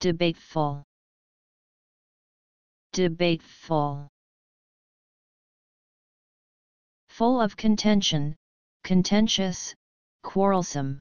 debateful. Debateful. Full of contention contentious quarrelsome.